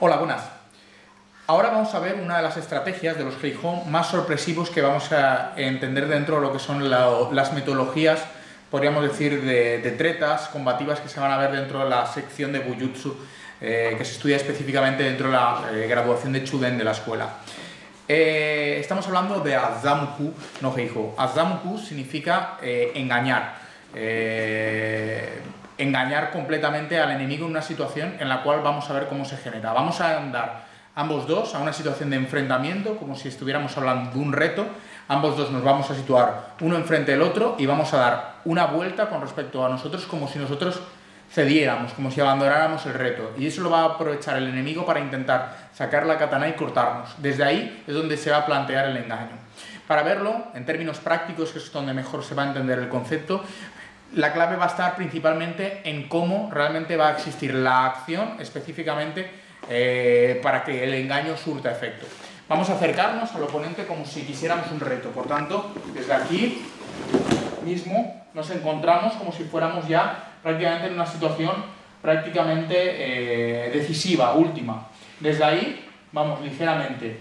Hola, buenas. Ahora vamos a ver una de las estrategias de los Heihong más sorpresivos que vamos a entender dentro de lo que son las metodologías, podríamos decir, de, tretas combativas que se van a ver dentro de la sección de Bujutsu, eh, que se estudia específicamente dentro de la eh, graduación de Chuden de la escuela. Eh, estamos hablando de Azamuku no Heiho. Azamuku significa engañar engañar completamente al enemigo en una situación en la cual vamos a ver cómo se genera. Vamos a andar ambos dos a una situación de enfrentamiento, como si estuviéramos hablando de un reto. Ambos dos nos vamos a situar uno enfrente del otro y vamos a dar una vuelta con respecto a nosotros como si nosotros cediéramos, como si abandonáramos el reto. Y eso lo va a aprovechar el enemigo para intentar sacar la katana y cortarnos. Desde ahí es donde se va a plantear el engaño. Para verlo, en términos prácticos, que es donde mejor se va a entender el concepto, la clave va a estar principalmente en cómo realmente va a existir la acción específicamente eh, para que el engaño surta efecto. Vamos a acercarnos al oponente como si quisiéramos un reto. Por tanto, desde aquí mismo nos encontramos como si fuéramos ya prácticamente en una situación prácticamente eh, decisiva, última. Desde ahí vamos ligeramente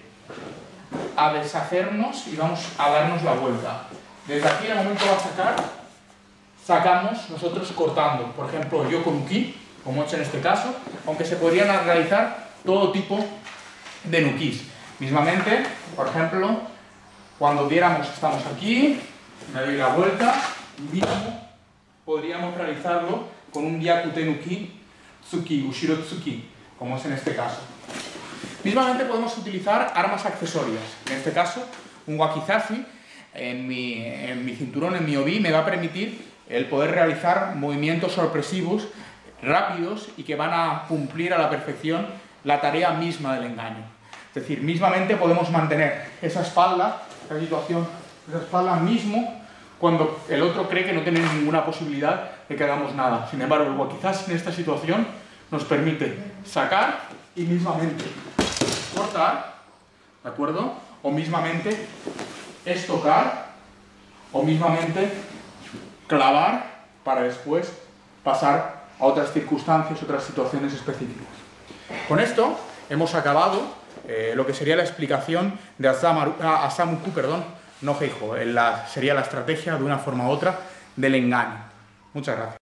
a deshacernos y vamos a darnos la vuelta. Desde aquí el momento va a sacar sacamos nosotros cortando. Por ejemplo, yo con un como he en este caso, aunque se podrían realizar todo tipo de nukis. Mismamente, por ejemplo, cuando viéramos estamos aquí, me doy la vuelta, mismo podríamos realizarlo con un Gyakute Nuki Tsuki, Ushiro Tsuki, como es en este caso. Mismamente podemos utilizar armas accesorias. En este caso, un wakizashi en mi, en mi cinturón, en mi obi, me va a permitir el poder realizar movimientos sorpresivos, rápidos y que van a cumplir a la perfección la tarea misma del engaño. Es decir, mismamente podemos mantener esa espalda, esa situación, esa espalda mismo cuando el otro cree que no tiene ninguna posibilidad de que hagamos nada. Sin embargo, quizás en esta situación nos permite sacar y mismamente cortar, ¿de acuerdo? O mismamente estocar, o mismamente clavar para después pasar a otras circunstancias, otras situaciones específicas. Con esto hemos acabado eh, lo que sería la explicación de ah, Asamuku, perdón, no Heijo, sería la estrategia de una forma u otra del engaño. Muchas gracias.